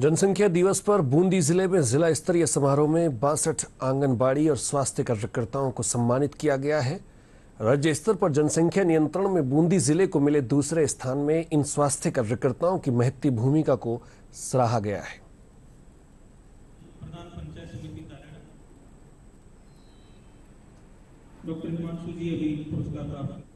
जनसंख्या दिवस पर बूंदी ज़िले में जिला स्तरीय समारोह में बासठ आंगनबाड़ी और स्वास्थ्य कार्यकर्ताओं को सम्मानित किया गया है। राज्य स्तर पर जनसंख्या नियंत्रण में बूंदी ज़िले को मिले दूसरे स्थान में इन स्वास्थ्य कार्यकर्ताओं की महत्ती भूमिका को सराहा गया है। डॉक्टर हिमांशु जी, अभी पुरस्कार प्राप्त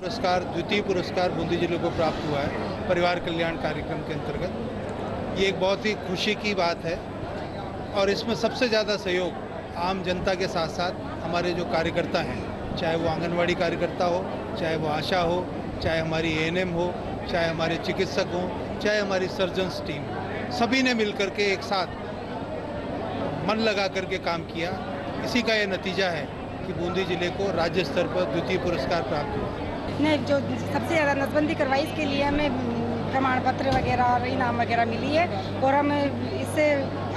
पुरस्कार, द्वितीय पुरस्कार बूंदी ज़िले को प्राप्त हुआ है, परिवार कल्याण कार्यक्रम के अंतर्गत। ये एक बहुत ही खुशी की बात है और इसमें सबसे ज़्यादा सहयोग आम जनता के साथ साथ हमारे जो कार्यकर्ता हैं, चाहे वो आंगनवाड़ी कार्यकर्ता हो, चाहे वो आशा हो, चाहे हमारी एएनएम हो, चाहे हमारे चिकित्सक हों, चाहे हमारी सर्जन्स टीम सभी ने मिलकर के एक साथ मन लगा करके काम किया। इसी का ये नतीजा है कि बूंदी ज़िले को राज्य स्तर पर द्वितीय पुरस्कार प्राप्त हुआ। ने जो सबसे ज़्यादा नसबंदी करवाई, इसके लिए हमें प्रमाण पत्र वगैरह और इनाम वगैरह मिली है और हम इससे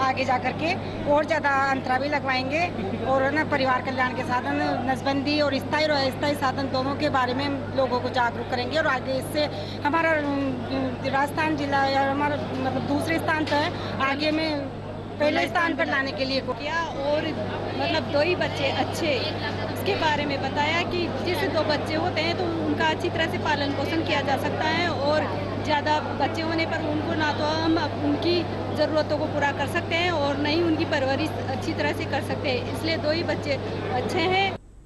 आगे जा कर के और ज़्यादा अंतरा भी लगवाएँगे और ना, परिवार कल्याण के साधन, नसबंदी और स्थायी और अस्थायी साधन दोनों के बारे में लोगों को जागरूक करेंगे और आगे इससे हमारा राजस्थान जिला या हमारा मतलब दूसरे स्थान पर आगे में पहले स्थान पर लाने के लिए किया और मतलब दो ही बच्चे अच्छे उसके बारे में बताया कि जैसे दो बच्चे होते हैं तो उनका अच्छी तरह से पालन पोषण किया जा सकता है और ज़्यादा बच्चे होने पर उनको ना तो हम उनकी ज़रूरतों को पूरा कर सकते हैं और नहीं उनकी परवरिश अच्छी तरह से कर सकते हैं। इसलिए दो ही बच्चे अच्छे हैं।